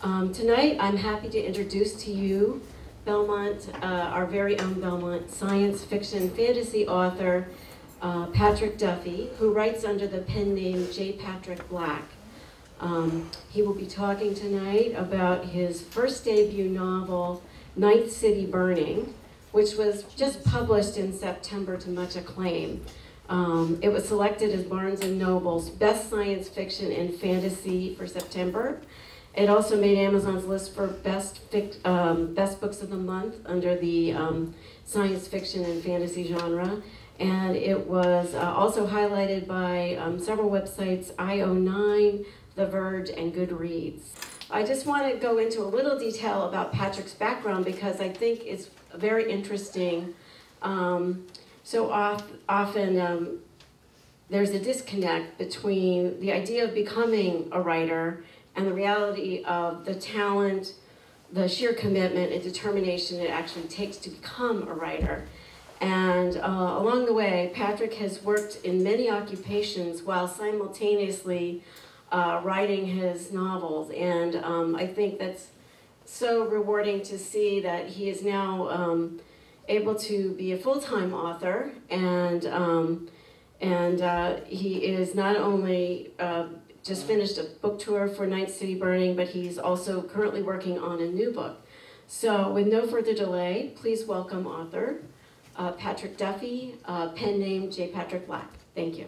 Um, tonight, I'm happy to introduce to you Belmont, uh, our very own Belmont science fiction fantasy author, uh, Patrick Duffy, who writes under the pen name J. Patrick Black. Um, he will be talking tonight about his first debut novel, Ninth City Burning, which was just published in September to much acclaim. Um, it was selected as Barnes & Noble's best science fiction and fantasy for September. It also made Amazon's list for best, um, best books of the month under the um, science fiction and fantasy genre. And it was uh, also highlighted by um, several websites, IO9, The Verge, and Goodreads. I just want to go into a little detail about Patrick's background because I think it's very interesting. Um, so off, often um, there's a disconnect between the idea of becoming a writer and the reality of the talent, the sheer commitment and determination it actually takes to become a writer. And uh, along the way, Patrick has worked in many occupations while simultaneously uh, writing his novels. And um, I think that's so rewarding to see that he is now um, able to be a full-time author and um, and uh, he is not only uh, just finished a book tour for Ninth City Burning, but he's also currently working on a new book. So with no further delay, please welcome author uh, Patrick Duffy, uh, pen name J. Patrick Black. Thank you.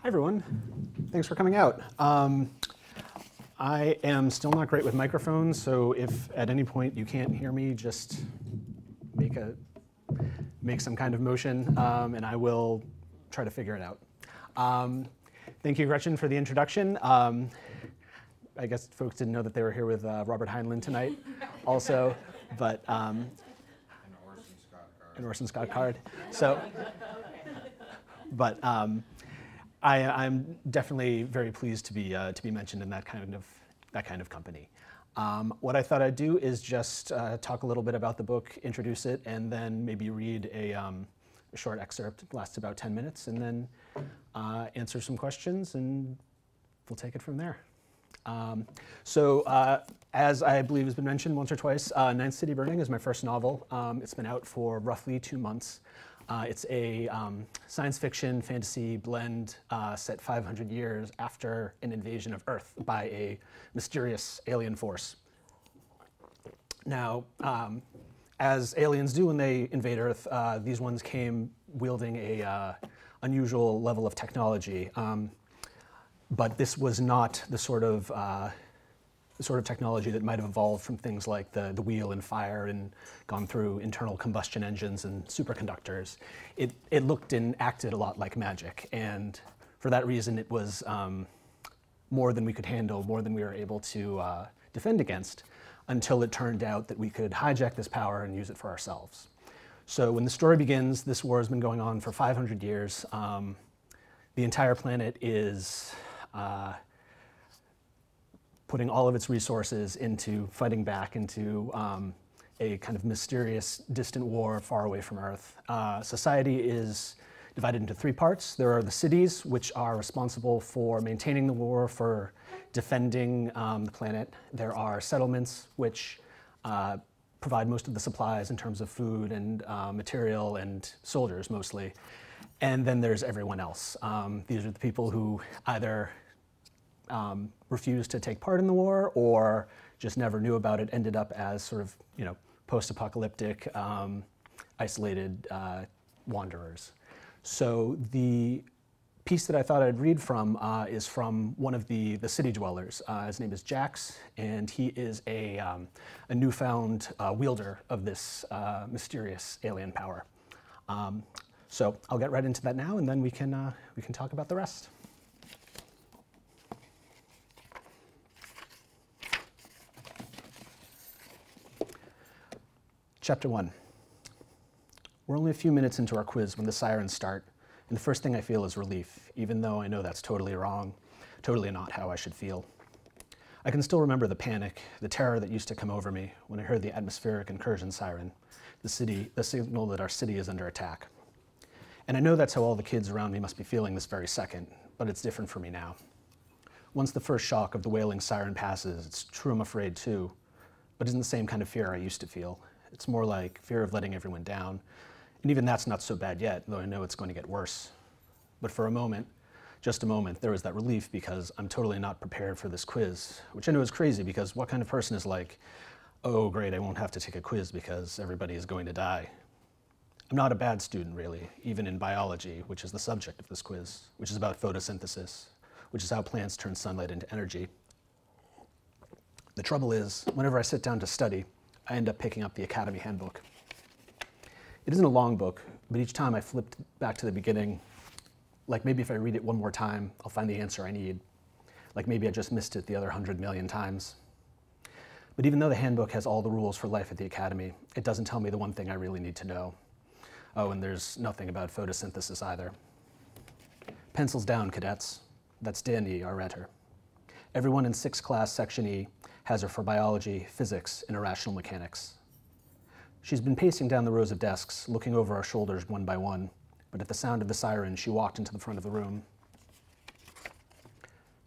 Hi, everyone. Thanks for coming out. Um, I am still not great with microphones, so if at any point you can't hear me, just make a make some kind of motion, um, and I will try to figure it out. Um, thank you, Gretchen, for the introduction. Um, I guess folks didn't know that they were here with uh, Robert Heinlein tonight, also, but um, and Orson Scott Card. So, but. I, am definitely very pleased to be uh, to be mentioned in that kind of that kind of company. Um, what I thought I'd do is just uh, talk a little bit about the book, introduce it, and then maybe read a, um, a short excerpt. It lasts about 10 minutes, and then uh, answer some questions, and we'll take it from there. Um, so, uh, as I believe has been mentioned once or twice, uh, Ninth City Burning is my first novel. Um, it's been out for roughly two months. Uh, it's a um, science fiction fantasy blend uh, set 500 years after an invasion of Earth by a mysterious alien force. Now, um, as aliens do when they invade Earth, uh, these ones came wielding a uh, unusual level of technology. Um, but this was not the sort of uh, the sort of technology that might have evolved from things like the, the wheel and fire and gone through internal combustion engines and superconductors. It, it looked and acted a lot like magic. And for that reason, it was um, more than we could handle, more than we were able to uh, defend against, until it turned out that we could hijack this power and use it for ourselves. So when the story begins, this war has been going on for 500 years. Um, the entire planet is uh, putting all of its resources into fighting back into um, a kind of mysterious, distant war far away from Earth. Uh, society is divided into three parts. There are the cities, which are responsible for maintaining the war, for defending um, the planet. There are settlements, which uh, provide most of the supplies in terms of food and uh, material and soldiers mostly. And then there's everyone else. Um, these are the people who either um, refused to take part in the war or just never knew about it, ended up as sort of, you know, post-apocalyptic, um, isolated uh, wanderers. So the piece that I thought I'd read from uh, is from one of the, the city dwellers. Uh, his name is Jax, and he is a, um, a newfound uh, wielder of this uh, mysterious alien power. Um, so I'll get right into that now, and then we can, uh, we can talk about the rest. Chapter 1. We're only a few minutes into our quiz when the sirens start, and the first thing I feel is relief, even though I know that's totally wrong, totally not how I should feel. I can still remember the panic, the terror that used to come over me when I heard the atmospheric incursion siren, the, city, the signal that our city is under attack. And I know that's how all the kids around me must be feeling this very second, but it's different for me now. Once the first shock of the wailing siren passes, it's true I'm afraid too, but isn't the same kind of fear I used to feel. It's more like fear of letting everyone down. And even that's not so bad yet, though I know it's going to get worse. But for a moment, just a moment, there was that relief because I'm totally not prepared for this quiz, which I know is crazy because what kind of person is like, oh, great, I won't have to take a quiz because everybody is going to die? I'm not a bad student, really, even in biology, which is the subject of this quiz, which is about photosynthesis, which is how plants turn sunlight into energy. The trouble is, whenever I sit down to study, I end up picking up the Academy Handbook. It isn't a long book, but each time I flip back to the beginning, like maybe if I read it one more time, I'll find the answer I need. Like maybe I just missed it the other hundred million times. But even though the handbook has all the rules for life at the Academy, it doesn't tell me the one thing I really need to know. Oh, and there's nothing about photosynthesis either. Pencils down, cadets. That's Danny, our editor. Everyone in sixth class, section E, has her for biology, physics, and irrational mechanics. She's been pacing down the rows of desks, looking over our shoulders one by one, but at the sound of the siren, she walked into the front of the room.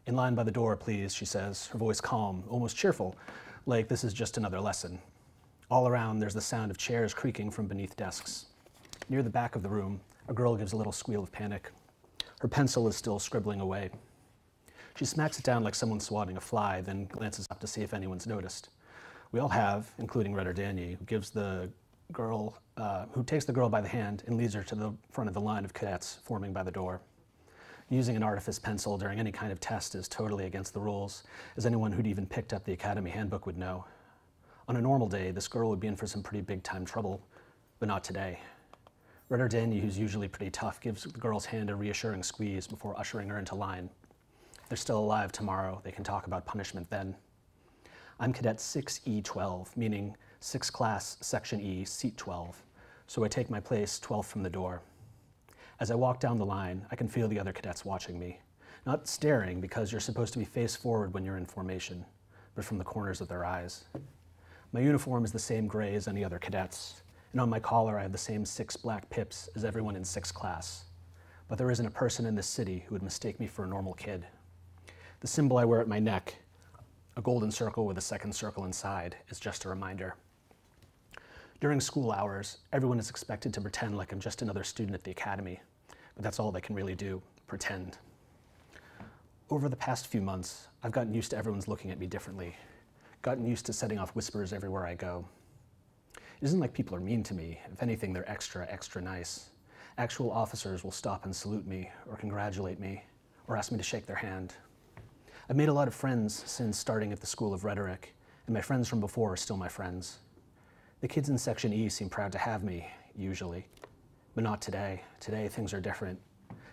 In line by the door, please, she says, her voice calm, almost cheerful, like this is just another lesson. All around, there's the sound of chairs creaking from beneath desks. Near the back of the room, a girl gives a little squeal of panic. Her pencil is still scribbling away. She smacks it down like someone swatting a fly, then glances up to see if anyone's noticed. We all have, including Redder Danny, who gives the girl, uh, who takes the girl by the hand and leads her to the front of the line of cadets forming by the door. Using an artifice pencil during any kind of test is totally against the rules, as anyone who'd even picked up the Academy handbook would know. On a normal day, this girl would be in for some pretty big time trouble, but not today. Redder Danny, who's usually pretty tough, gives the girl's hand a reassuring squeeze before ushering her into line they're still alive tomorrow. They can talk about punishment then. I'm cadet 6E12, meaning 6th class, section E, seat 12. So I take my place 12 from the door. As I walk down the line, I can feel the other cadets watching me. Not staring, because you're supposed to be face forward when you're in formation, but from the corners of their eyes. My uniform is the same gray as any other cadets, and on my collar I have the same six black pips as everyone in 6th class. But there isn't a person in this city who would mistake me for a normal kid. The symbol I wear at my neck, a golden circle with a second circle inside, is just a reminder. During school hours, everyone is expected to pretend like I'm just another student at the academy, but that's all they can really do, pretend. Over the past few months, I've gotten used to everyone's looking at me differently, gotten used to setting off whispers everywhere I go. It isn't like people are mean to me. If anything, they're extra, extra nice. Actual officers will stop and salute me, or congratulate me, or ask me to shake their hand. I've made a lot of friends since starting at the School of Rhetoric, and my friends from before are still my friends. The kids in Section E seem proud to have me, usually. But not today. Today, things are different.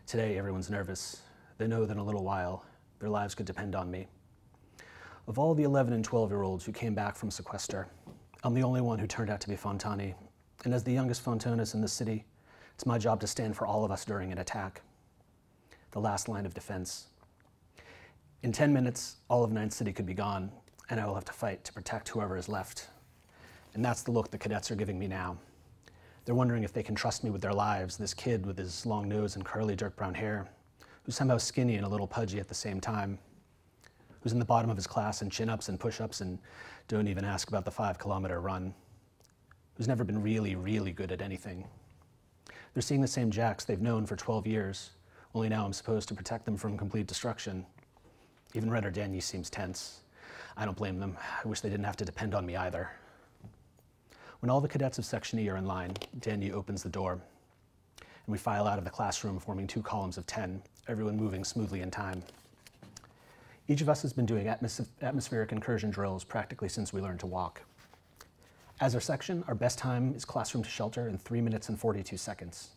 Today, everyone's nervous. They know that in a little while, their lives could depend on me. Of all the 11 and 12 year olds who came back from sequester, I'm the only one who turned out to be Fontani. And as the youngest Fontanus in the city, it's my job to stand for all of us during an attack. The last line of defense. In 10 minutes, all of Ninth City could be gone, and I will have to fight to protect whoever is left. And that's the look the cadets are giving me now. They're wondering if they can trust me with their lives, this kid with his long nose and curly dark brown hair, who's somehow skinny and a little pudgy at the same time, who's in the bottom of his class in chin-ups and push-ups and don't even ask about the five kilometer run, who's never been really, really good at anything. They're seeing the same Jax they've known for 12 years, only now I'm supposed to protect them from complete destruction. Even Redder Danny seems tense. I don't blame them. I wish they didn't have to depend on me either. When all the cadets of Section E are in line, Danny opens the door, and we file out of the classroom forming two columns of 10, everyone moving smoothly in time. Each of us has been doing atmos atmospheric incursion drills practically since we learned to walk. As our section, our best time is classroom to shelter in 3 minutes and 42 seconds.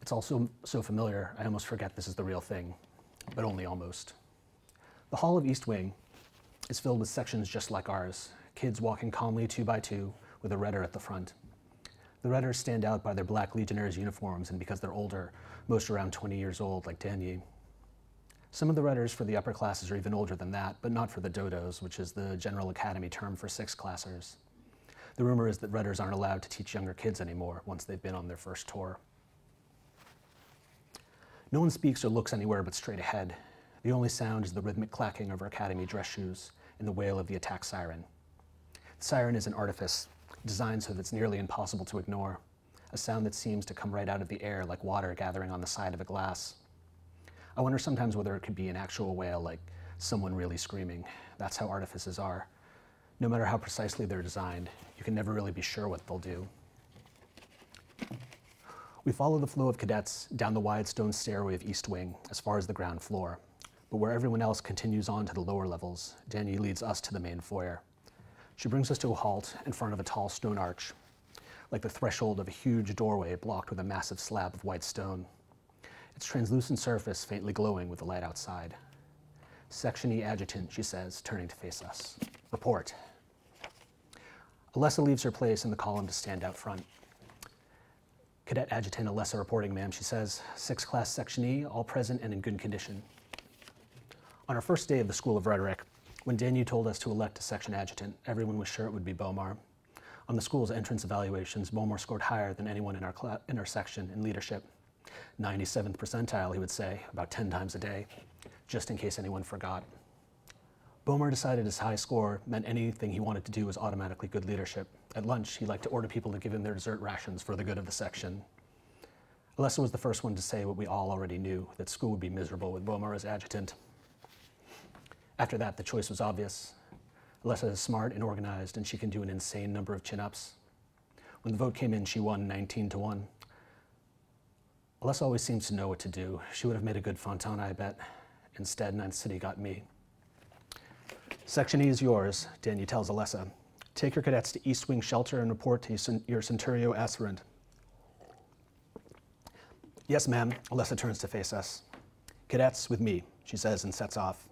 It's also so familiar, I almost forget this is the real thing, but only almost. The Hall of East Wing is filled with sections just like ours, kids walking calmly two by two with a redder at the front. The redders stand out by their black Legionnaires uniforms and because they're older, most around 20 years old, like Danny. Some of the writers for the upper classes are even older than that, but not for the dodos, which is the General Academy term for sixth classers. The rumor is that Redders aren't allowed to teach younger kids anymore once they've been on their first tour. No one speaks or looks anywhere but straight ahead. The only sound is the rhythmic clacking of our academy dress shoes and the wail of the attack siren. The siren is an artifice designed so that it's nearly impossible to ignore, a sound that seems to come right out of the air like water gathering on the side of a glass. I wonder sometimes whether it could be an actual wail, like someone really screaming. That's how artifices are. No matter how precisely they're designed, you can never really be sure what they'll do. We follow the flow of cadets down the wide stone stairway of East Wing as far as the ground floor. But where everyone else continues on to the lower levels, Danny leads us to the main foyer. She brings us to a halt in front of a tall stone arch, like the threshold of a huge doorway blocked with a massive slab of white stone its translucent surface faintly glowing with the light outside. Section E adjutant, she says, turning to face us. Report. Alessa leaves her place in the column to stand out front. Cadet Adjutant Alessa reporting, ma'am, she says. Sixth class Section E, all present and in good condition. On our first day of the School of Rhetoric, when Danu told us to elect a section adjutant, everyone was sure it would be Bomar. On the school's entrance evaluations, Bomar scored higher than anyone in our, in our section in leadership. 97th percentile, he would say, about 10 times a day, just in case anyone forgot. Bomar decided his high score meant anything he wanted to do was automatically good leadership. At lunch, he liked to order people to give him their dessert rations for the good of the section. Alessa was the first one to say what we all already knew, that school would be miserable with Bomar as adjutant. After that, the choice was obvious. Alessa is smart and organized, and she can do an insane number of chin-ups. When the vote came in, she won 19 to 1. Alessa always seems to know what to do. She would have made a good Fontana, I bet. Instead, Ninth City got me. Section E is yours, Danny tells Alessa. Take your cadets to East Wing Shelter and report to your Centurio aspirant. Yes, ma'am, Alessa turns to face us. Cadets, with me, she says and sets off.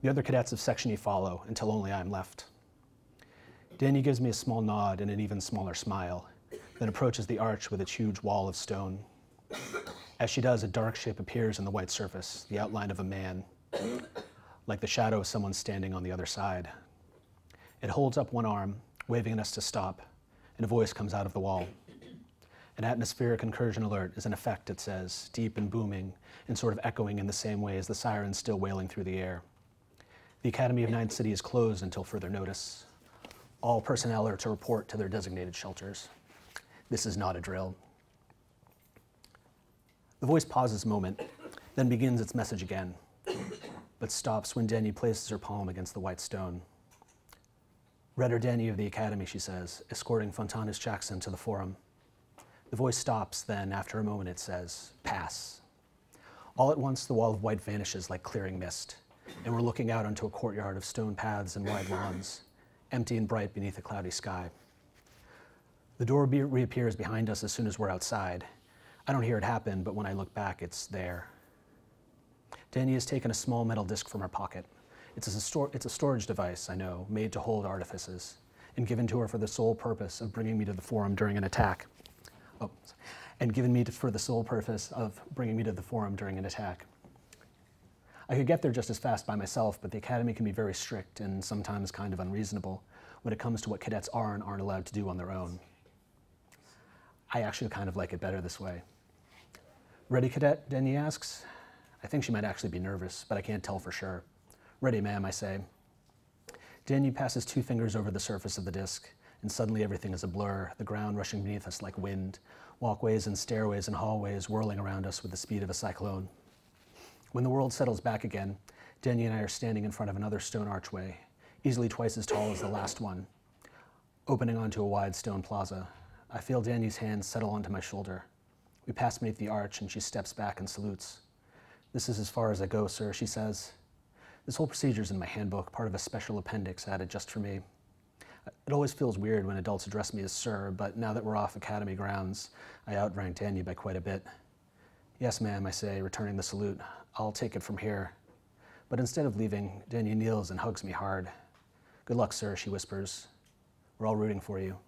The other cadets of Section E follow until only I am left. Danny gives me a small nod and an even smaller smile, then approaches the arch with its huge wall of stone. As she does, a dark shape appears on the white surface, the outline of a man, like the shadow of someone standing on the other side. It holds up one arm, waving at us to stop, and a voice comes out of the wall. An atmospheric incursion alert is an effect, it says, deep and booming, and sort of echoing in the same way as the sirens still wailing through the air. The Academy of Ninth City is closed until further notice. All personnel are to report to their designated shelters. This is not a drill. The voice pauses a moment, then begins its message again, but stops when Denny places her palm against the white stone. Redder Denny of the Academy, she says, escorting Fontanus Jackson to the forum. The voice stops, then, after a moment, it says, Pass. All at once, the wall of white vanishes like clearing mist, and we're looking out onto a courtyard of stone paths and wide lawns, empty and bright beneath a cloudy sky. The door reappears behind us as soon as we're outside, I don't hear it happen, but when I look back, it's there. Danny has taken a small metal disc from her pocket. It's a, stor- it's a storage device, I know, made to hold artifices, and given to her for the sole purpose of bringing me to the forum during an attack. Oh, and given me to, for the sole purpose of bringing me to the forum during an attack. I could get there just as fast by myself, but the academy can be very strict and sometimes kind of unreasonable when it comes to what cadets are and aren't allowed to do on their own. I actually kind of like it better this way. Ready, cadet? Denny asks. I think she might actually be nervous, but I can't tell for sure. Ready, ma'am, I say. Denny passes two fingers over the surface of the disc, and suddenly everything is a blur, the ground rushing beneath us like wind, walkways and stairways and hallways whirling around us with the speed of a cyclone. When the world settles back again, Denny and I are standing in front of another stone archway, easily twice as tall as the last one, opening onto a wide stone plaza. I feel Danny's hand settle onto my shoulder. We pass beneath the arch, and she steps back and salutes. This is as far as I go, sir, she says. This whole procedure is in my handbook, part of a special appendix added just for me. It always feels weird when adults address me as sir, but now that we're off academy grounds, I outrank Danny by quite a bit. Yes, ma'am, I say, returning the salute. I'll take it from here. But instead of leaving, Danny kneels and hugs me hard. Good luck, sir, she whispers. We're all rooting for you.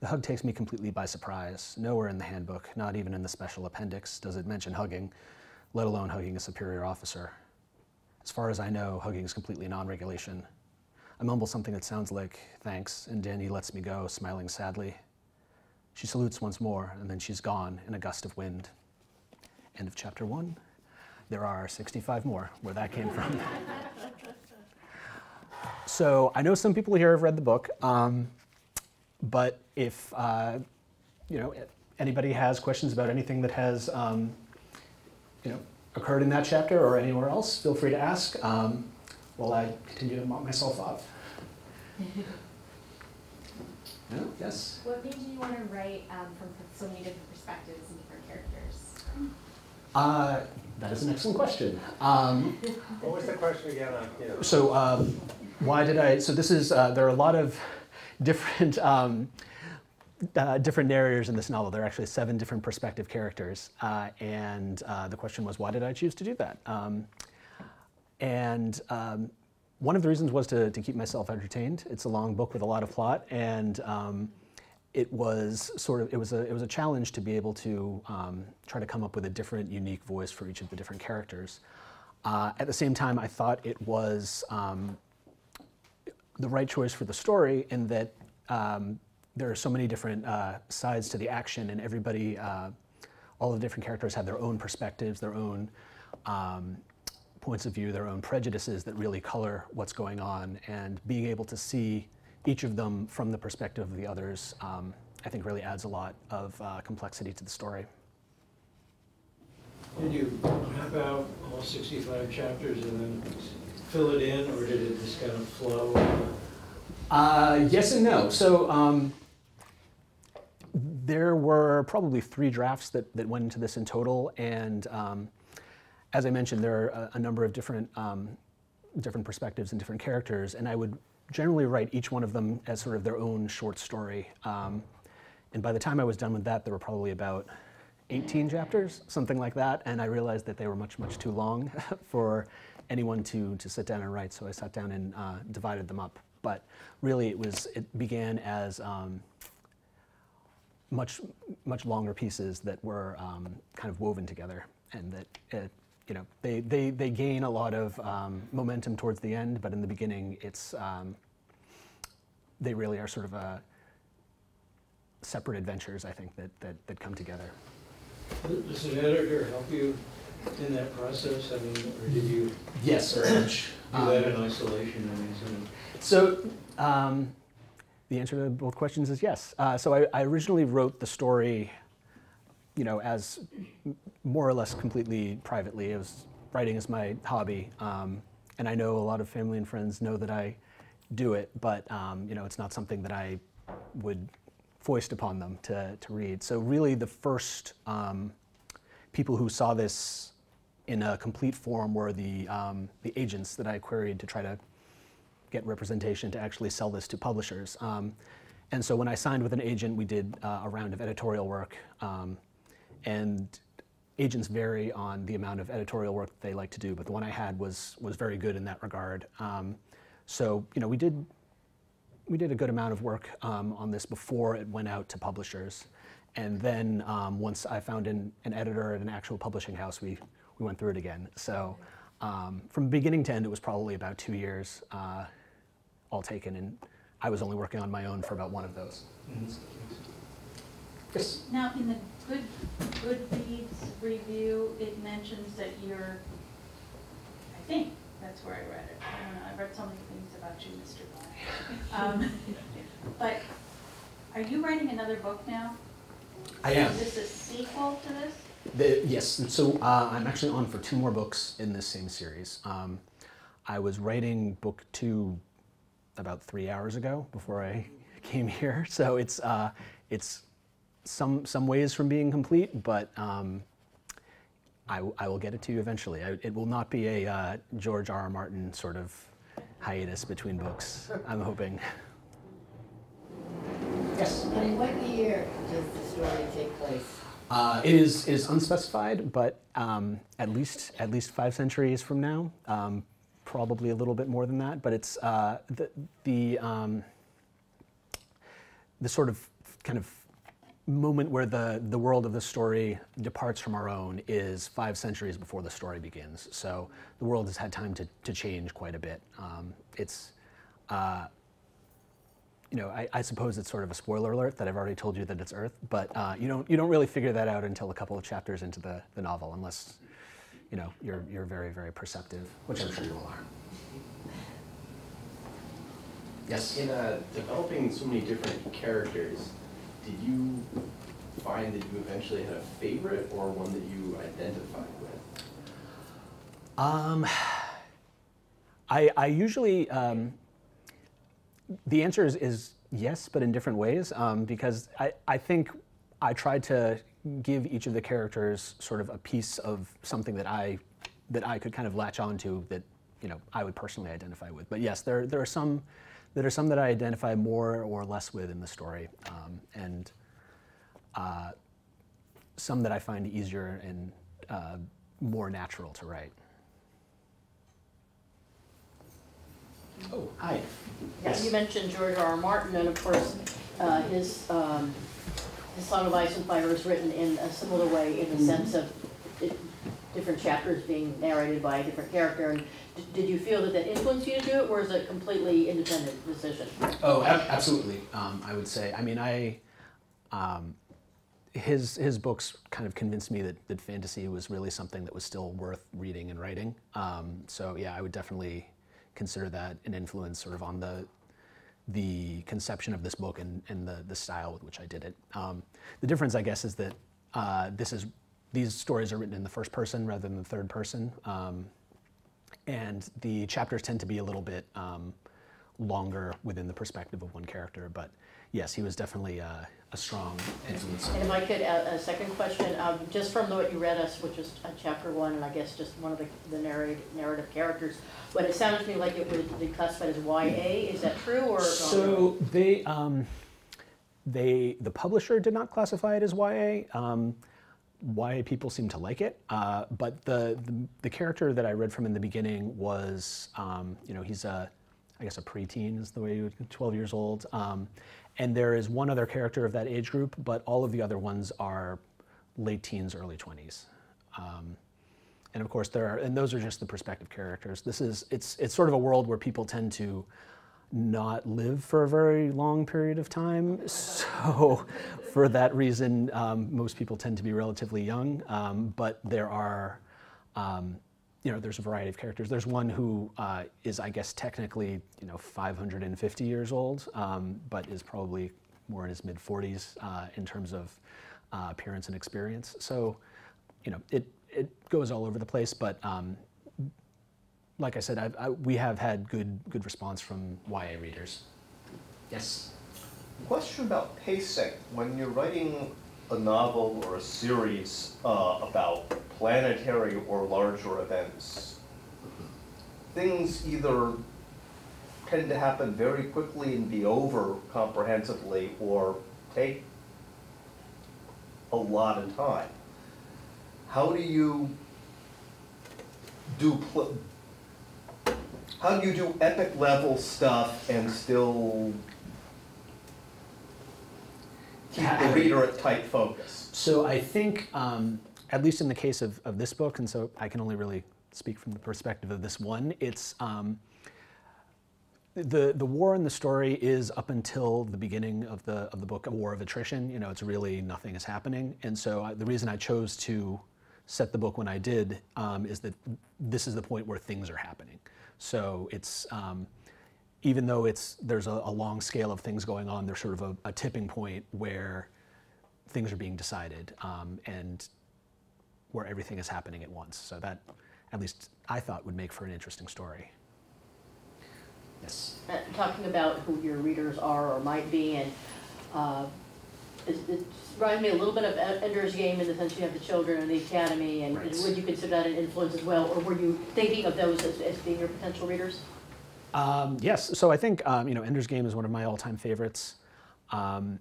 The hug takes me completely by surprise. Nowhere in the handbook, not even in the special appendix, does it mention hugging, let alone hugging a superior officer. As far as I know, hugging is completely non regulation. I mumble something that sounds like thanks, and Danny lets me go, smiling sadly. She salutes once more, and then she's gone in a gust of wind. End of chapter one. There are 65 more where that came from. so I know some people here have read the book, um, but if uh, you know anybody has questions about anything that has um, you know occurred in that chapter or anywhere else, feel free to ask um, while I continue to mop myself off. no? Yes? What made you want to write um, from so many different perspectives and different characters? Uh, that is an excellent question. Um, What was the question again? I- you know, so um, why did I? So this is uh, there are a lot of different um, uh, different narrators in this novel. There are actually seven different perspective characters, uh, and uh, the question was why did I choose to do that? Um, and um, one of the reasons was to, to keep myself entertained. It's a long book with a lot of plot, and um, it was sort of it was a it was a challenge to be able to um, try to come up with a different, unique voice for each of the different characters. Uh, at the same time, I thought it was um, the right choice for the story in that um, there are so many different uh, sides to the action, and everybody, uh, all the different characters have their own perspectives, their own um, points of view, their own prejudices that really color what's going on, and being able to see each of them from the perspective of the others, um, I think really adds a lot of uh, complexity to the story. Did you map out all 65 chapters and then fill it in, or did it just kind of flow? Uh, yes and no. So um, there were probably three drafts that, that went into this in total, and um, as I mentioned, there are a, a number of different um, different perspectives and different characters, and I would generally write each one of them as sort of their own short story. Um, and by the time I was done with that, there were probably about 18 chapters, something like that, and I realized that they were much, much too long for anyone to, to sit down and write, so I sat down and uh, divided them up. But really, it was it began as um, much much longer pieces that were um, kind of woven together, and that it, you know they, they they gain a lot of um, momentum towards the end, but in the beginning, it's um, they really are sort of a separate adventures. I think that that, that come together. Does an editor help you in that process? I mean, or did you do Yes, very much. that in isolation? I mean, so- So um, the answer to both questions is yes. Uh, so I, I originally wrote the story, you know, as more or less completely privately. It was writing is my hobby, um, and I know a lot of family and friends know that I do it, but um, you know, it's not something that I would foist upon them to, to read. So really, the first um, people who saw this in a complete form were the um, the agents that I queried to try to get representation to actually sell this to publishers. Um, and so when I signed with an agent, we did uh, a round of editorial work. And agents vary on the amount of editorial work they like to do, but the one I had was was very good in that regard. Um, so you know, we did we did a good amount of work um, on this before it went out to publishers. And then um, once I found an, an editor at an actual publishing house, we, we went through it again. So um, from beginning to end, it was probably about two years uh, all taken. And I was only working on my own for about one of those. Yes. Now, in the Good, Goodreads review, it mentions that you're, I think, that's where I read it. I don't know, I read so many things about you, Mr. Black. Um, But are you writing another book now? I am. Is this a sequel to this? The, yes, and so uh, I'm actually on for two more books in this same series. Um, I was writing book two about three hours ago before I came here, so it's uh, it's some some ways from being complete, but um, I, w- I will get it to you eventually. I, it will not be a uh, George R. R. Martin sort of hiatus between books. I'm hoping. Yes. In what year does the story take place? Uh, it is is unspecified, but um, at least at least five centuries from now, um, probably a little bit more than that. But it's uh, the the um, the sort of kind of moment where the, the world of the story departs from our own is five centuries before the story begins. So the world has had time to, to change quite a bit. Um, it's, uh, you know, I, I suppose it's sort of a spoiler alert that I've already told you that it's Earth, but uh, you, don't, you don't really figure that out until a couple of chapters into the, the novel, unless, you know, you're, you're very, very perceptive, which I'm sure you all are. Yes? In uh, developing so many different characters, did you find that you eventually had a favorite or one that you identified with? Um, I, I usually, um, the answer is, is yes, but in different ways, um, because I, I think I tried to give each of the characters sort of a piece of something that I, that I could kind of latch onto that, you know, I would personally identify with. But yes, there, there are some, there are some that I identify more or less with in the story, um, and uh, some that I find easier and uh, more natural to write. Oh, hi. Yeah, you mentioned George R. R. Martin, and of course, uh, his, um, his Song of Ice and Fire is written in a similar way in the sense of it, different chapters being narrated by a different character. And d- did you feel that that influenced you to do it, or is it a completely independent decision? Oh, ab- absolutely. Um, I would say. I mean, I um, his his books kind of convinced me that, that fantasy was really something that was still worth reading and writing. Um, so yeah, I would definitely consider that an influence, sort of on the the conception of this book and, and the, the style with which I did it. Um, the difference, I guess, is that uh, this is these stories are written in the first person rather than the third person, um, and the chapters tend to be a little bit um, longer within the perspective of one character. But yes, he was definitely uh, a strong influence. And if I could, add a second question, um, just from what you read us, which is uh, chapter one, and I guess just one of the, the narrative, narrative characters, but it sounded to me like it would be classified as YA, is that true, or? So they, um, they, the publisher did not classify it as YA. Um, YA people seem to like it, uh, but the, the the character that I read from in the beginning was, um, you know, he's a, I guess a preteen is the way you would, 12 years old, um, and there is one other character of that age group, but all of the other ones are late teens, early 20s. Um, and of course, there are, and those are just the perspective characters. This is, it's, it's sort of a world where people tend to not live for a very long period of time. So, for that reason, um, most people tend to be relatively young. Um, but there are, um, you know, there's a variety of characters. There's one who uh, is, I guess, technically, you know, 550 years old, um, but is probably more in his mid 40s uh, in terms of uh, appearance and experience. So, you know, it it goes all over the place, but um, like I said, I've, I, we have had good good response from YA readers. Yes. Question about pacing. When you're writing a novel or a series uh, about planetary or larger events, things either tend to happen very quickly and be over comprehensively or take a lot of time. How do you do pl- how do you do epic level stuff and still keep the reader at tight focus? So I think, um, at least in the case of, of this book, and so I can only really speak from the perspective of this one, it's um, the the war in the story is up until the beginning of the of the book a war of attrition. You know, it's really nothing is happening, and so I, the reason I chose to set the book when I did um, is that this is the point where things are happening. So it's um, even though it's there's a, a, long scale of things going on, there's sort of a, a tipping point where things are being decided um, and where everything is happening at once. So that, at least I thought, would make for an interesting story. Yes. Uh, talking about who your readers are or might be, and uh, it, it reminds me a little bit of Ender's Game in the sense you have the children and the academy, and Right. would you consider that an influence as well, or were you thinking of those as, as being your potential readers? Um, yes, so I think um, you know Ender's Game is one of my all-time favorites, um,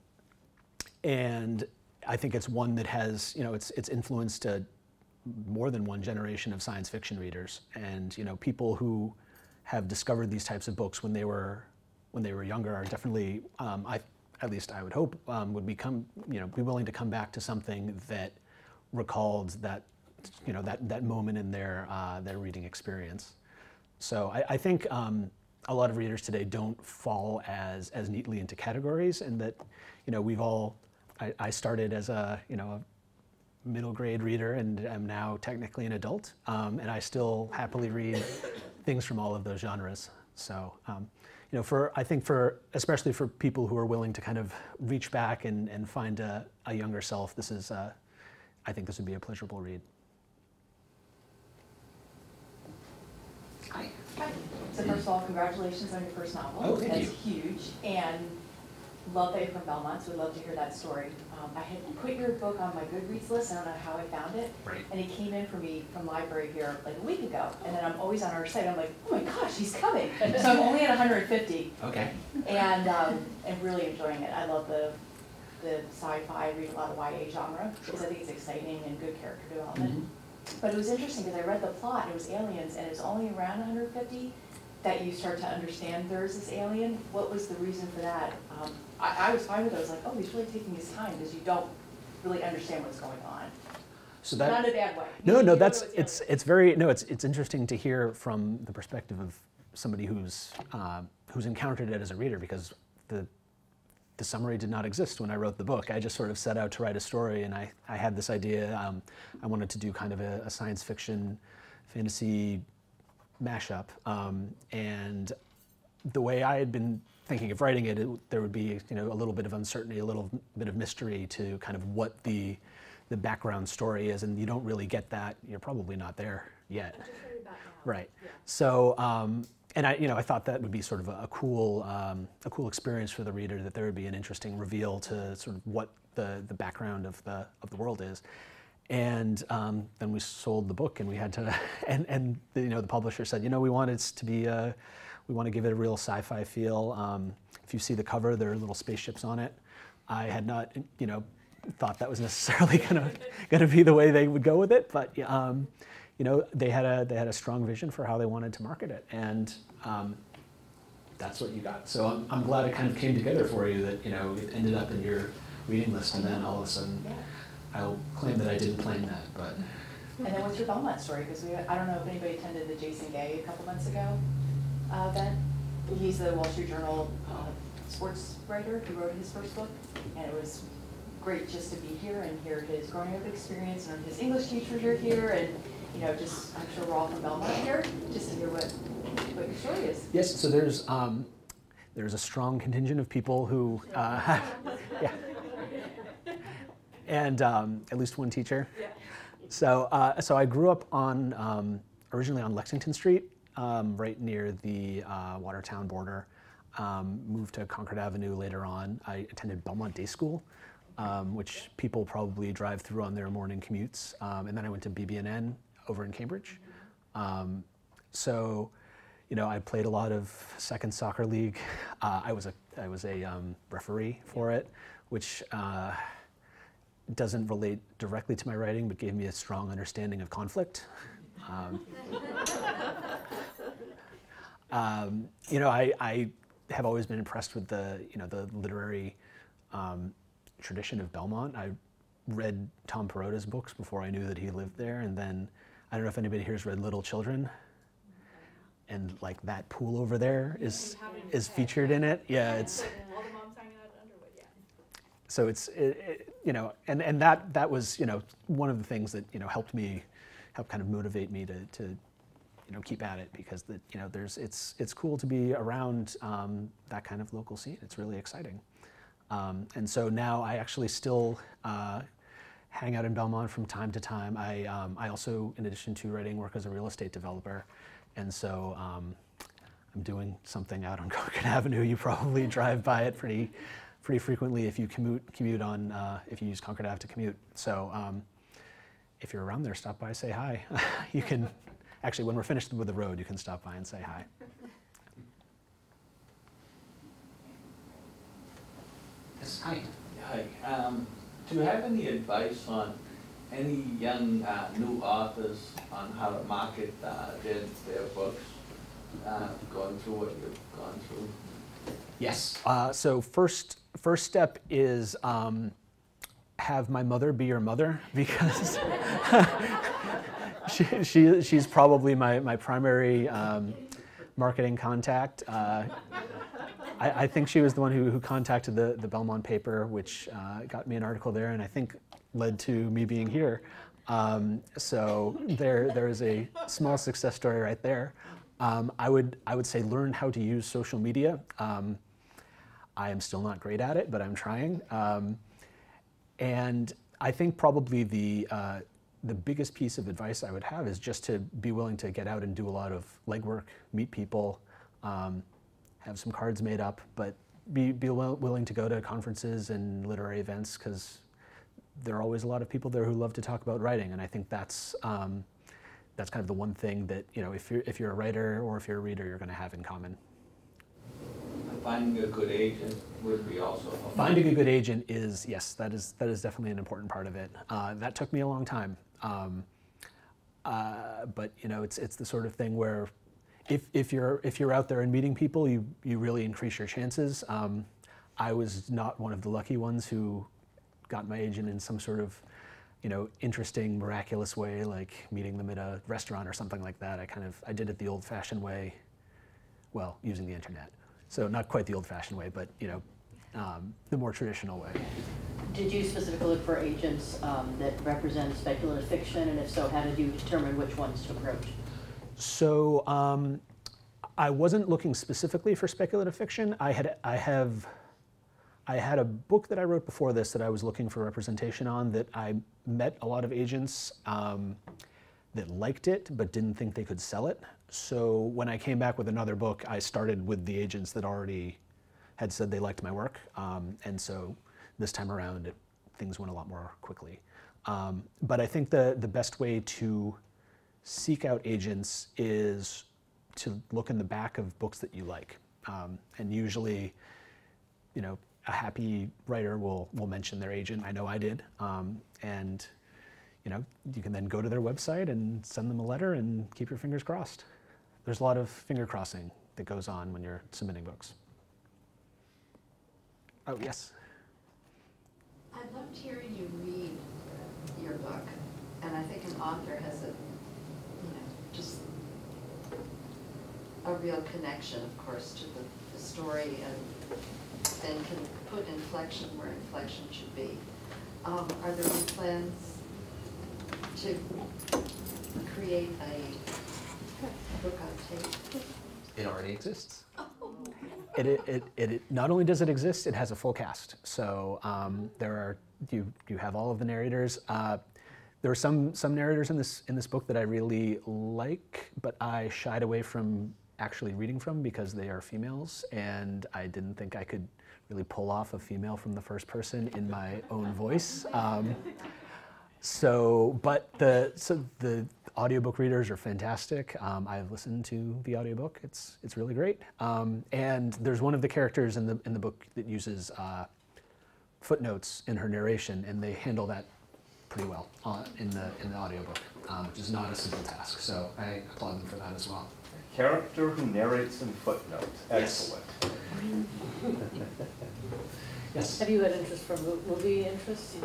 and I think it's one that has you know it's it's influenced uh, more than one generation of science fiction readers, and you know people who have discovered these types of books when they were when they were younger are definitely um, I at least I would hope, um, would become, you know, be willing to come back to something that recalled that, you know, that, that moment in their, uh, their reading experience. So I, I think um, a lot of readers today don't fall as, as neatly into categories and that, you know, we've all, I, I started as a, you know, a middle grade reader and am now technically an adult. Um, and I still happily read things from all of those genres. So, um, you know, for, I think for, especially for people who are willing to kind of reach back and, and find a, a younger self, this is, uh, I think this would be a pleasurable read. Hi. Hi. So first of all, congratulations on your first novel. Oh, thank That's huge, and love that you're from Belmont, so we'd love to hear that story. Um, I had put your book on my Goodreads list, I don't know how I found it. Right. And it came in for me from library here like a week ago, and then I'm always on our site, I'm like, oh my gosh, he's coming. So I'm only at hundred and fifty, Okay. and, um, and really enjoying it. I love the, the sci-fi, I read a lot of YA genre, because I think it's exciting and good character development. But it was interesting, because I read the plot, it was aliens, and it's only around hundred and fifty that you start to understand there's this alien. What was the reason for that? Um, I, I was fine with it, I was like, oh, he's really taking his time, because you don't really understand what's going on. So that, Not in a bad way. No, You no, that's it's it's it's very no, it's it's interesting to hear from the perspective of somebody who's uh, who's encountered it as a reader because the the summary did not exist when I wrote the book. I just sort of set out to write a story, and I I had this idea. Um, I wanted to do kind of a, a science fiction, fantasy mashup, um, and the way I had been thinking of writing it, it, there would be you know a little bit of uncertainty, a little bit of mystery to kind of what the the background story is, and you don't really get that. You're probably not there yet, right? So, um, and I you know I thought that would be sort of a, a cool um, a cool experience for the reader that there would be an interesting reveal to sort of what the the background of the of the world is. And um, then we sold the book, and we had to, and and the, you know the publisher said, you know, we want it to be, a, we want to give it a real sci-fi feel. Um, if you see the cover, there are little spaceships on it. I had not, you know, thought that was necessarily gonna gonna be the way they would go with it, but um, you know, they had a they had a strong vision for how they wanted to market it, and um, that's what you got. So I'm, I'm glad it kind of came together for you that you know it ended up in your reading list, and then all of a sudden. Yeah. I'll claim that I didn't plan that, but And then what's your Belmont story? Because we, I don't know if anybody attended the Jason Gay a couple months ago uh, event. He's the Wall Street Journal uh, sports writer who wrote his first book. And it was great just to be here and hear his growing up experience and his English teachers are here and, you know, just, I'm sure we're all from Belmont here, just to hear what, what your story is. yes. So there's um, there's a strong contingent of people who, uh, yeah, and um, at least one teacher. Yeah. So uh, so I grew up on um, originally on Lexington Street, um, right near the uh, Watertown border. Um, moved to Concord Avenue later on. I attended Belmont Day School, um, which people probably drive through on their morning commutes. Um, and then I went to BB&N over in Cambridge. Um, so, you know, I played a lot of second soccer league. Uh, I was a I was a um, referee for it, which uh, doesn't relate directly to my writing, but gave me a strong understanding of conflict. Um, um, you know, I, I have always been impressed with the you know the literary um, tradition of Belmont. I read Tom Perrotta's books before I knew that he lived there, and then I don't know if anybody here has read Little Children, and like that pool over there is is featured in it. Yeah, it's so it's it, it, you know, and and that that was you know one of the things that you know helped me, help kind of motivate me to to you know keep at it because that you know there's it's it's cool to be around um, that kind of local scene. It's really exciting, um, and so now I actually still. Uh, hang out in Belmont from time to time. I, um, I also, in addition to writing, work as a real estate developer. And so um, I'm doing something out on Concord Avenue. You probably drive by it pretty, pretty frequently if you commute, commute on, uh, if you use Concord Ave to commute. So um, if you're around there, stop by, say hi. you can, actually, when we're finished with the road, you can stop by and say hi. Yes, hi. Hi. Um, do you have any advice on any young uh, new authors on how to market uh, their, their books, uh, going through what you've gone through? Yes. Uh, so first, first step is um, have my mother be your mother because she, she, she's probably my, my primary um, marketing contact. Uh, I, I, think she was the one who, who contacted the, the Belmont paper, which uh, got me an article there, and I think led to me being here. Um, so there, there is a small success story right there. Um, I would, I would say learn how to use social media. Um, I am still not great at it, but I'm trying. Um, and I think probably the, uh, the biggest piece of advice I would have is just to be willing to get out and do a lot of legwork, meet people, um, have some cards made up, but be, be willing to go to conferences and literary events because there are always a lot of people there who love to talk about writing, and I think that's um, that's kind of the one thing that you know if you're if you're a writer or if you're a reader, you're going to have in common. Finding a good agent would be also. Finding a good agent is yes, that is that is definitely an important part of it. Uh, that took me a long time, um, uh, but you know it's it's the sort of thing where if if you're if you're out there and meeting people, you you really increase your chances. Um, I was not one of the lucky ones who got my agent in some sort of you know, interesting, miraculous way, like meeting them at a restaurant or something like that. I kind of, I did it the old-fashioned way, well, using the internet. So not quite the old-fashioned way, but you know, um, the more traditional way. Did you specifically look for agents um, that represent speculative fiction, and if so, how did you determine which ones to approach? So um, I wasn't looking specifically for speculative fiction. I had, I have, I had a book that I wrote before this that I was looking for representation on that I met a lot of agents um, that liked it but didn't think they could sell it. So when I came back with another book, I started with the agents that already had said they liked my work. Um, and so this time around, it, things went a lot more quickly. Um, but I think the, the best way to seek out agents is to look in the back of books that you like. Um, and usually, you know, a happy writer will, will mention their agent. I know I did. Um, and you know, you can then go to their website and send them a letter and keep your fingers crossed. There's a lot of finger crossing that goes on when you're submitting books. Oh, yes? I'd love to hear you read your book. And I think an author has a, you know, just a real connection, of course, to the, the story and then can put inflection where inflection should be. Um, are there any plans to create a It already exists. It, it, it, it, not only does it exist, it has a full cast. So um, there are you you have all of the narrators. Uh, there are some some narrators in this in this book that I really like, but I shied away from actually reading from because they are females, and I didn't think I could really pull off a female from the first person in my own voice. Um, so, but the so the audiobook readers are fantastic. Um, I've listened to the audiobook. It's it's really great. Um, and there's one of the characters in the in the book that uses uh, footnotes in her narration, and they handle that pretty well uh, in the in the audiobook, um, which is not a simple task. So I applaud them for that as well. Character who narrates in footnotes. Excellent. yes. Have you had interest from movie interests?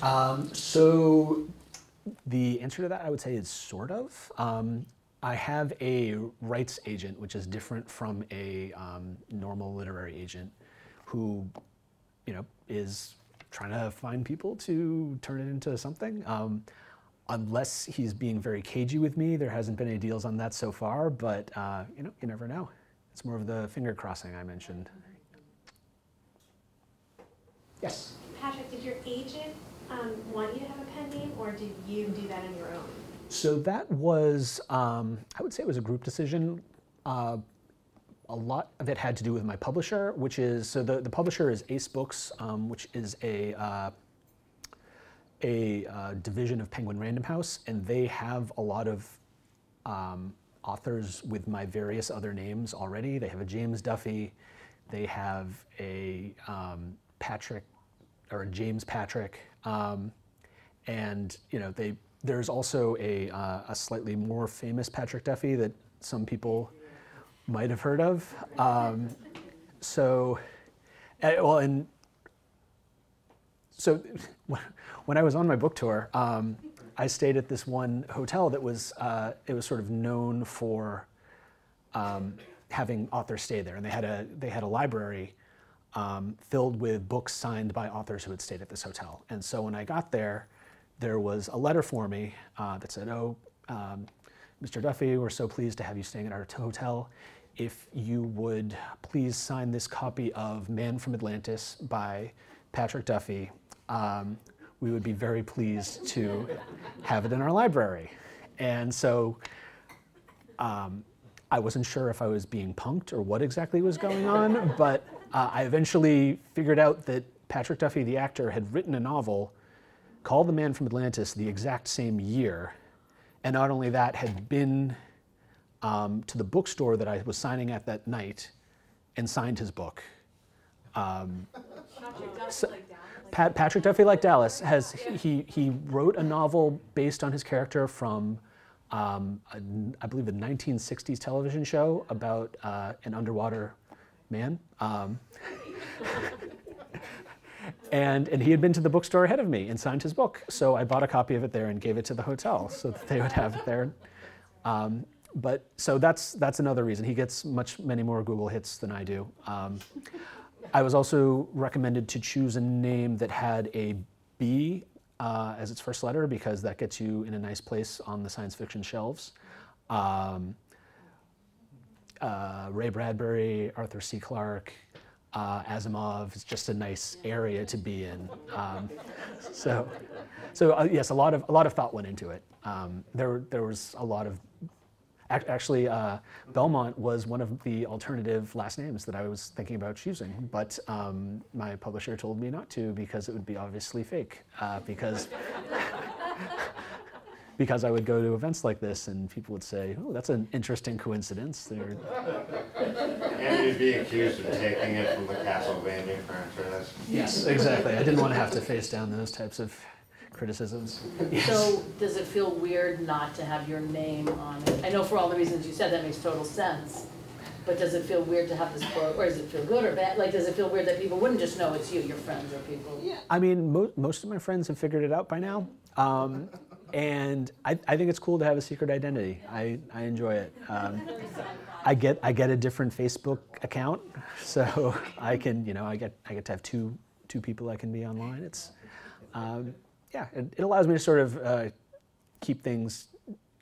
Um, so the answer to that, I would say, is sort of. Um, I have a rights agent, which is different from a um, normal literary agent, who, you know, is trying to find people to turn it into something. Um, unless he's being very cagey with me, there hasn't been any deals on that so far. But uh, you know, you never know. It's more of the finger crossing I mentioned. Yes. Patrick, did your agent um, want you to have a pen name, or did you do that on your own? So that was, um, I would say it was a group decision. Uh, a lot of it had to do with my publisher, which is, so the, the publisher is Ace Books, um, which is a, uh, a uh, division of Penguin Random House, and they have a lot of um, authors with my various other names already. They have a James Duffy, they have a um, Patrick, or James Patrick, um, and you know they there's also a, uh, a slightly more famous Patrick Duffy that some people might have heard of. Um, so, uh, well, and so when I was on my book tour, um, I stayed at this one hotel that was uh, it was sort of known for um, having authors stay there, and they had a they had a library um, filled with books signed by authors who had stayed at this hotel. And so when I got there, there was a letter for me uh, that said, "Oh, um, Mr. Duffy, we're so pleased to have you staying at our hotel. If you would please sign this copy of Man from Atlantis by Patrick Duffy, um, we would be very pleased to have it in our library." And so. Um, I wasn't sure if I was being punked or what exactly was going on, but uh, I eventually figured out that Patrick Duffy, the actor, had written a novel called The Man from Atlantis the exact same year. And not only that, had been um, to the bookstore that I was signing at that night and signed his book. Um, so, Pat, Patrick Duffy, like Dallas, has he, he wrote a novel based on his character from um, a, I believe a 1960s television show about uh, an underwater man. Um, and, and he had been to the bookstore ahead of me and signed his book. So I bought a copy of it there and gave it to the hotel so that they would have it there. Um, but so that's, that's another reason. He gets much, many more Google hits than I do. Um, I was also recommended to choose a name that had a B uh, as its first letter because that gets you in a nice place on the science fiction shelves. Um, uh, Ray Bradbury, Arthur C. Clarke, uh, Asimov. It's just a nice area to be in. Um, so, so uh, yes, a lot of a lot of thought went into it. Um, there there was a lot of Actually, uh, Belmont was one of the alternative last names that I was thinking about choosing, but um, my publisher told me not to because it would be obviously fake. Uh, because because I would go to events like this and people would say, "Oh, that's an interesting coincidence." They're... And you'd be accused of taking it from the Castlevania franchise. Yes, exactly. I didn't want to have to face down those types of criticisms. Yes. So does it feel weird not to have your name on it? I know for all the reasons you said, that makes total sense. But does it feel weird to have this quote, or does it feel good or bad? Like, does it feel weird that people wouldn't just know it's you, your friends or people? Yeah. I mean, mo most of my friends have figured it out by now. Um, and I, I, think it's cool to have a secret identity. I, I enjoy it. Um, I get I get a different Facebook account, so I can you know I get I get to have two two people I can be online. It's um, yeah, it, it, allows me to sort of uh, keep things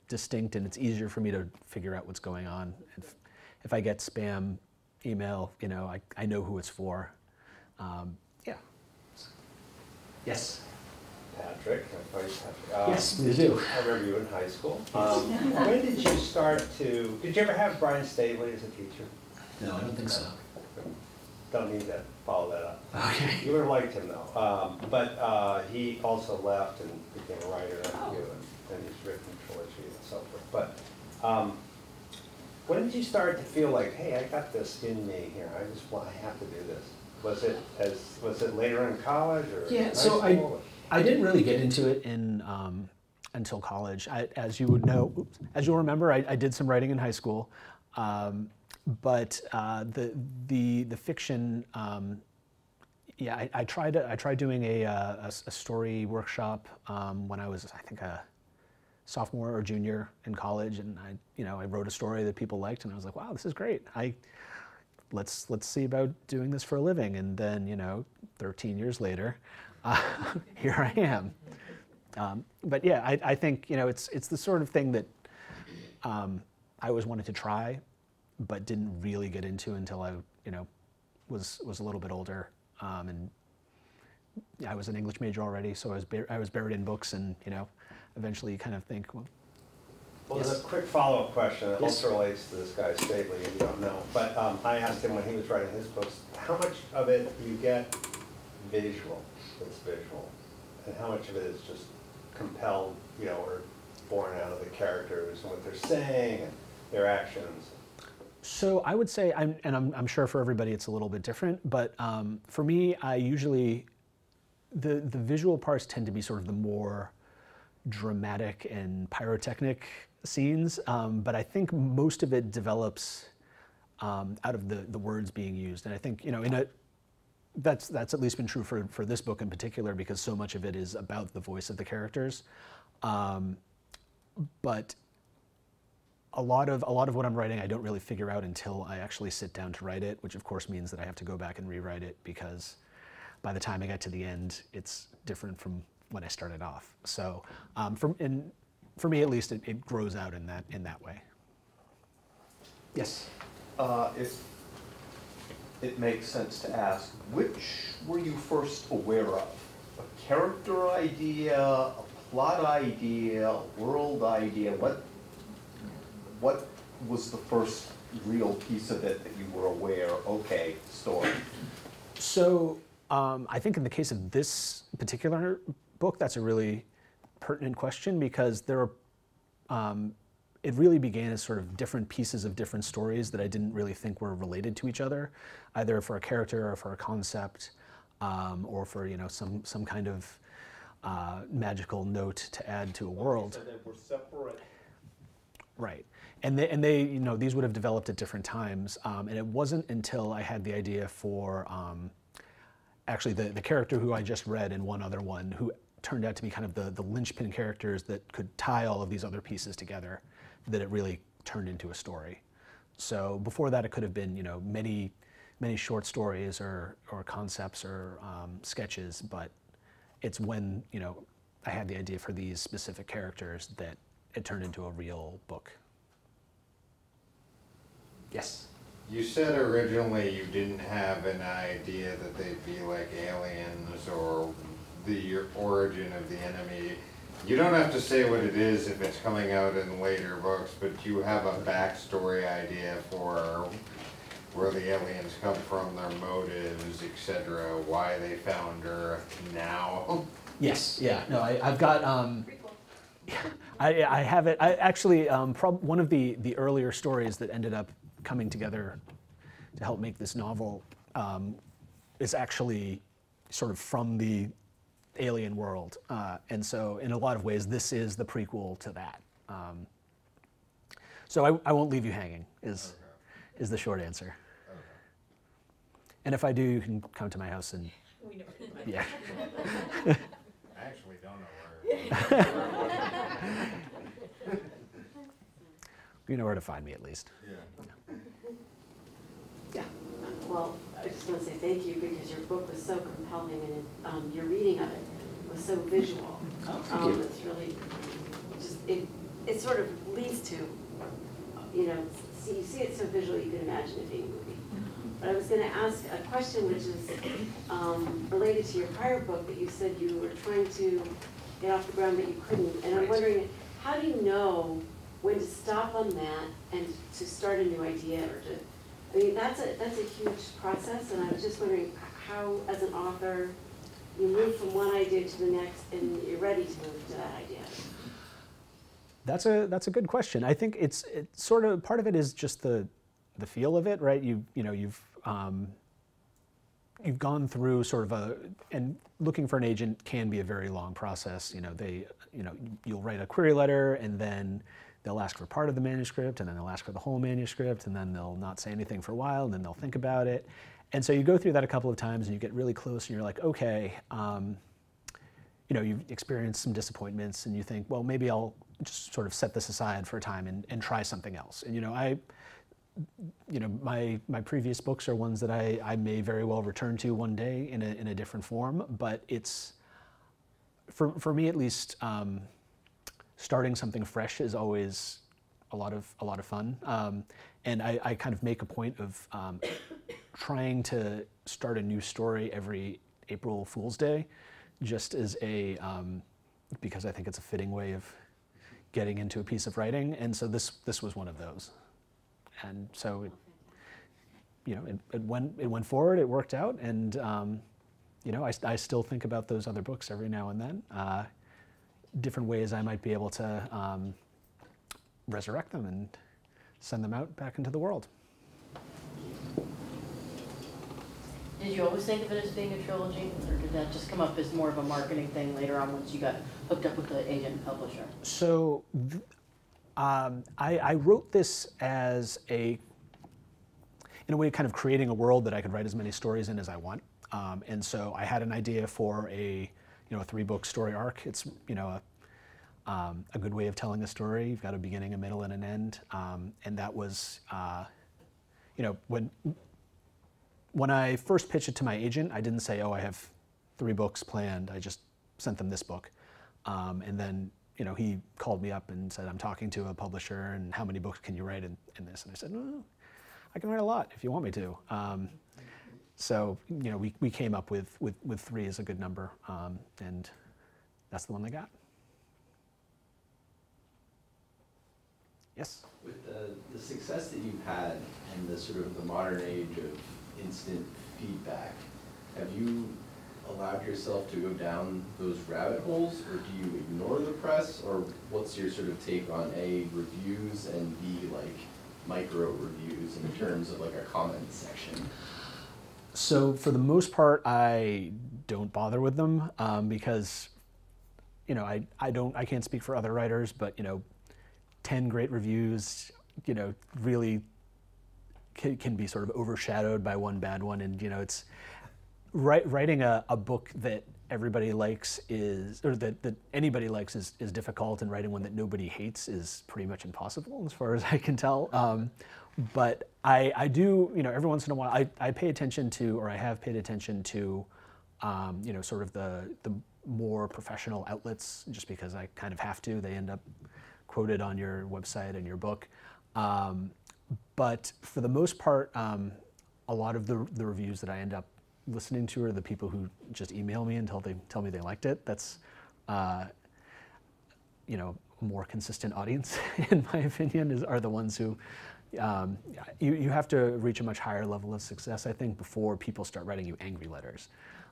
distinct and it's easier for me to figure out what's going on. If, if I get spam email, you know, I, I know who it's for. Um, yeah. Yes. Patrick, Patrick. Uh, yes, we do. I remember you in high school. Um, when did you start to, did you ever have Brian Staley as a teacher? No, I don't think so. Don't need to follow that up. Okay. You would have liked him though. Um, but uh, he also left and became a writer and, oh. you, and, and he's written trilogy and so forth. But um, when did you start to feel like, hey, I got this in me here. I just want, I have to do this. Was it as was it later in college or yeah? So I I didn't really get into it in um, until college. I, as you would know, as you'll remember, I, I did some writing in high school. Um, but uh, the the the fiction, um, yeah, I, I, tried I tried doing a, uh, a, a story workshop um, when I was I think a sophomore or junior in college, and I you know I wrote a story that people liked, and I was like, wow, this is great. I let's let's see about doing this for a living, and then you know, 13 years later, uh, here I am. Um, but yeah, I, I, think you know it's it's the sort of thing that um, I always wanted to try, but didn't really get into until I, you know, was was a little bit older. Um, and I was an English major already, so I was I was buried in books, and you know, eventually you kind of think, well. Well, yes. there's a quick follow-up question that yes. also relates to this guy Stately, if you don't know. But um, I asked him when he was writing his books, how much of it you get visual, it's visual, and how much of it is just compelled, you know, or born out of the characters and what they're saying and their actions. So I would say, I'm, and I'm, I'm, sure for everybody it's a little bit different, but um, for me, I usually, the, the visual parts tend to be sort of the more dramatic and pyrotechnic scenes, um, but I think most of it develops um, out of the, the words being used. And I think, you know, in a, that's, that's at least been true for, for this book in particular because so much of it is about the voice of the characters. Um, but a lot of a lot of what I'm writing I don't really figure out until I actually sit down to write it, which of course means that I have to go back and rewrite it because by the time I get to the end, it's different from when I started off. So, um, for in, for me at least, it, it grows out in that in that way. Yes. Uh, it makes sense to ask, which were you first aware of? A character idea, a plot idea, a world idea? What, what was the first real piece of it that you were aware, okay, story? So um, I think in the case of this particular book, that's a really pertinent question because there are, um, it really began as sort of different pieces of different stories that I didn't really think were related to each other, either for a character or for a concept, um, or for you know some some kind of uh, magical note to add to a world. So they were separate. Right. And they, and they, you know, these would have developed at different times. Um, and it wasn't until I had the idea for um, actually the, the character who I just read and one other one who turned out to be kind of the, the linchpin characters that could tie all of these other pieces together that it really turned into a story. So before that, it could have been, you know, many, many short stories or, or concepts or um, sketches, but it's when, you know, I had the idea for these specific characters that it turned into a real book. Yes. You said originally you didn't have an idea that they'd be like aliens or the origin of the enemy. You don't have to say what it is if it's coming out in later books, but you have a backstory idea for where the aliens come from, their motives, etc., why they found Earth now. Yes. Yeah. No, I, I've got. Um, I, I have it. I actually um, prob- one of the the earlier stories that ended up coming together to help make this novel um, is actually sort of from the alien world, uh, and so in a lot of ways, this is the prequel to that. Um, so I, I won't leave you hanging. Is is the short answer. And if I do, you can come to my house and We know. yeah. I actually don't know where. You know where to find me at least. Yeah. Yeah, well, I just want to say thank you because your book was so compelling and um, your reading of it was so visual. Oh, thank Um, you. It's really, just, it, it sort of leads to, you know, see, you see it so visually, you can imagine it being a movie. But I was gonna ask a question which is, um, related to your prior book that you said you were trying to get off the ground but you couldn't. And I'm wondering, how do you know when to stop on that and to start a new idea or to, I mean, that's a, that's a huge process, and I was just wondering how, as an author, you move from one idea to the next and you're ready to move to that idea. That's a that's a good question. I think it's it's sort of part of it is just the the feel of it, right? You you know you've um, you've gone through sort of a and looking for an agent can be a very long process. You know they you know you'll write a query letter and then they'll ask for part of the manuscript and then they'll ask for the whole manuscript and then they'll not say anything for a while and then they'll think about it. And so you go through that a couple of times and you get really close and you're like, okay. Um, you know, you've experienced some disappointments and you think, well, maybe I'll just sort of set this aside for a time and, and try something else. And, you know, I, you know, my, my previous books are ones that I, I may very well return to one day in a, in a different form, but it's, for, for me at least, um, starting something fresh is always a lot of, a lot of fun. Um, and I, I kind of make a point of um, trying to start a new story every April Fool's Day just as a um, because I think it's a fitting way of getting into a piece of writing, and so this this was one of those, and so it, you know it, it went it went forward, it worked out, and um, you know I, I still think about those other books every now and then, uh, different ways I might be able to um, resurrect them and send them out back into the world. Did you always think of it as being a trilogy, or did that just come up as more of a marketing thing later on once you got hooked up with the agent and publisher? So um, I, I wrote this as a in a way, kind of creating a world that I could write as many stories in as I want. Um, and so I had an idea for a, you know, a three-book story arc. It's, you know, a, um, a good way of telling a story. You've got a beginning, a middle, and an end. Um, and that was, uh, you know, when when I first pitched it to my agent, I didn't say, "Oh, I have three books planned." I just sent them this book, um, and then you know he called me up and said, "I'm talking to a publisher, and how many books can you write in, in this?" And I said, "Well, I can write a lot if you want me to." Um, so you know, we, we came up with, with, with three as a good number, um, and that's the one they got. Yes. With the, the success that you've had in the sort of the modern age of instant feedback, have you allowed yourself to go down those rabbit holes, or do you ignore the press, or what's your sort of take on A, reviews, and B, like micro reviews in terms of like a comment section? So for the most part, I don't bother with them um, because, you know, I, I don't I can't speak for other writers, but you know, ten great reviews, you know, really can, can be sort of overshadowed by one bad one, and you know, it's write, writing a, a book that everybody likes is or that, that anybody likes is, is difficult and writing one that nobody hates is pretty much impossible as far as I can tell. Um, but I, I do, you know, every once in a while, I, I pay attention to, or I have paid attention to, um, you know, sort of the, the more professional outlets, just because I kind of have to. They end up quoted on your website and your book. Um, but for the most part, um, a lot of the, the reviews that I end up listening to are the people who just email me and tell, they, tell me they liked it. That's, uh, you know, a more consistent audience, in my opinion, is, are the ones who um, you, you have to reach a much higher level of success, I think, before people start writing you angry letters.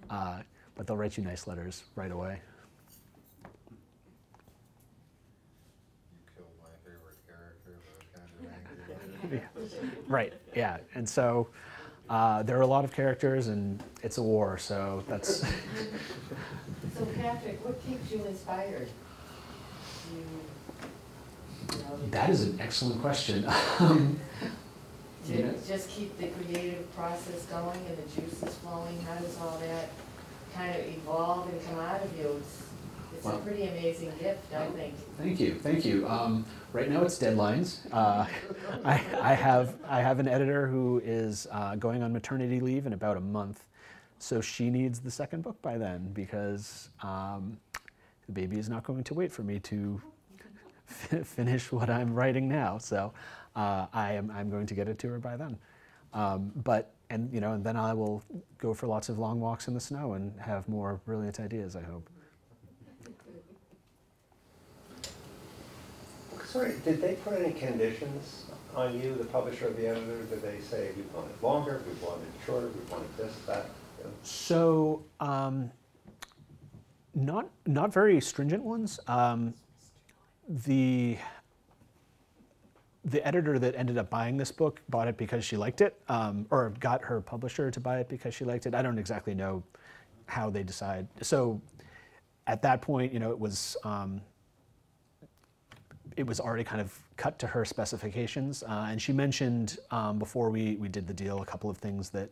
Uh, but they'll write you nice letters right away. You killed my favorite character, those kinds of angry letters. Right, yeah. And so uh, there are a lot of characters and it's a war, so that's. So Patrick, what keeps you inspired? You, you know, that is an excellent question. Um, you know, just keep the creative process going and the juices flowing, how does all that kind of evolve and come out of you? It's, it's a pretty amazing gift, I think. Thank you, thank you. Um, right now it's deadlines. Uh, I, I have I have an editor who is uh, going on maternity leave in about a month, so she needs the second book by then because um, the baby is not going to wait for me to finish what I'm writing now. So uh, I am I'm going to get it to her by then. Um, but and you know and then I will go for lots of long walks in the snow and have more brilliant ideas. I hope. Sorry, did they put any conditions on you, the publisher or the editor? Did they say, we want it longer, we want it shorter, we want it this, that? you know? So, um, not not very stringent ones. Um, the the editor that ended up buying this book bought it because she liked it, um, or got her publisher to buy it because she liked it. I don't exactly know how they decide. So, at that point, you know, it was. Um, it was already kind of cut to her specifications. Uh, and she mentioned um, before we, we did the deal a couple of things that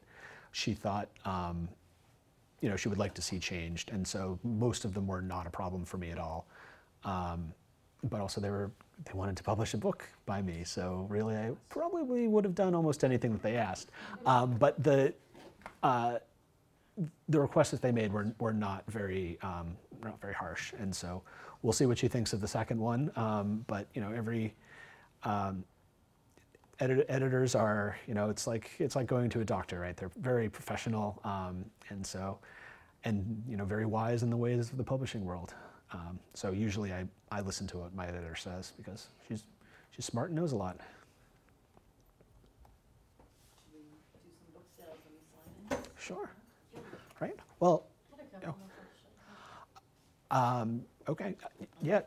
she thought um, you know she would like to see changed. And so most of them were not a problem for me at all. Um, but also they were they wanted to publish a book by me, so really I probably would have done almost anything that they asked. Um, but the uh, the requests that they made were, were not very um, not very harsh, and so we'll see what she thinks of the second one. Um, but you know, every um, edit- editors are you know it's like it's like going to a doctor, right? They're very professional, um, and so and you know very wise in the ways of the publishing world. Um, so usually I, I listen to what my editor says because she's she's smart and knows a lot. Sure. Right. Well. oh. Um, okay. Yeah.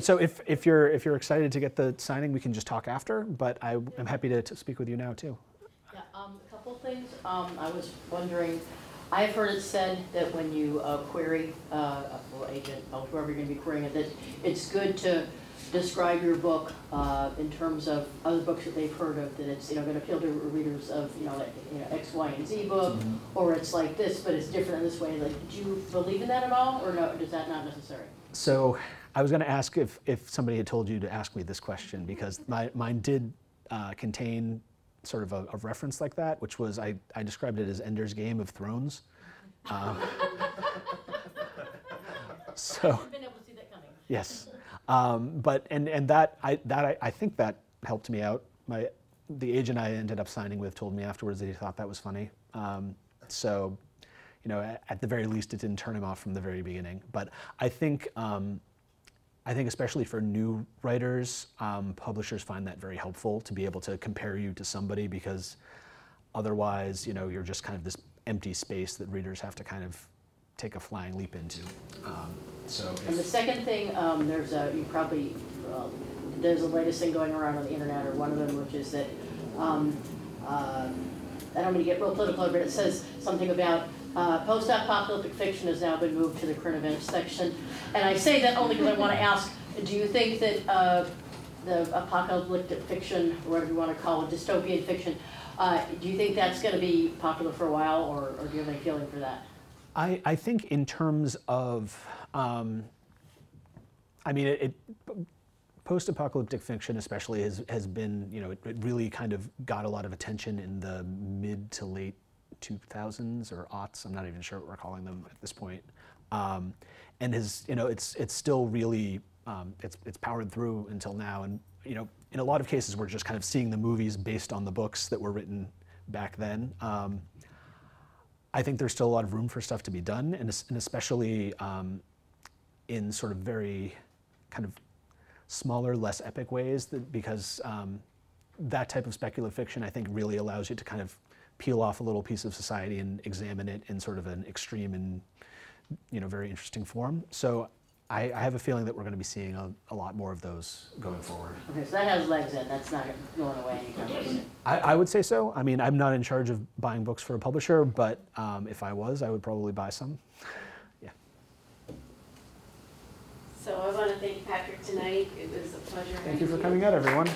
So if, if you're if you're excited to get the signing, we can just talk after. But I, am happy to, to speak with you now too. Yeah, um, a couple things. Um, I was wondering, I've heard it said that when you uh, query, uh, well, agent, or whoever you're gonna be querying it, that it's good to describe your book uh, in terms of other books that they've heard of, that it's, you know, gonna appeal to readers of, you know, like, you know, X, Y, and Z book, or it's like this, but it's different in this way, like, do you believe in that at all, or no, is that not necessary? So I was going to ask if, if somebody had told you to ask me this question because my, mine did uh, contain sort of a, a reference like that, which was I, I described it as Ender's Game of Thrones. Um, so Been able to see that coming. yes, um, but and and that I that I, I think that helped me out. My the agent I ended up signing with told me afterwards that he thought that was funny. Um, so you know, at, at the very least, it didn't turn him off from the very beginning. But I think, um, I think especially for new writers, um, publishers find that very helpful to be able to compare you to somebody because otherwise, you know, you're just kind of this empty space that readers have to kind of take a flying leap into. Um, so, And the second thing, um, there's a, you probably, um, there's a latest thing going around on the internet, or one of them, which is that, um, uh, I don't mean to get real political, but it says something about, uh, post-apocalyptic fiction has now been moved to the current events section. And I say that only because I wanna ask, do you think that, uh, the apocalyptic fiction, or whatever you wanna call it, dystopian fiction, uh, do you think that's gonna be popular for a while, or, or do you have any feeling for that? I, I think in terms of, um, I mean, it, it post-apocalyptic fiction especially has, has been, you know, it, it really kind of got a lot of attention in the mid to late 2000s or aughts, I'm not even sure what we're calling them at this point. Um, and has, you know, it's, it's still really, um, it's, it's powered through until now. And, you know, in a lot of cases, we're just kind of seeing the movies based on the books that were written back then. Um, I think there's still a lot of room for stuff to be done, and, and especially um, in sort of very kind of smaller, less epic ways, that, because um, that type of speculative fiction, I think, really allows you to kind of peel off a little piece of society and examine it in sort of an extreme and you know very interesting form. So I, I have a feeling that we're going to be seeing a, a lot more of those going forward. Okay, so that has legs in, that's not going away anytime soon. I, I would say so. I mean, I'm not in charge of buying books for a publisher, but um, if I was, I would probably buy some. yeah. So I want to thank Patrick tonight. It was a pleasure. Thank you for having coming out, everyone.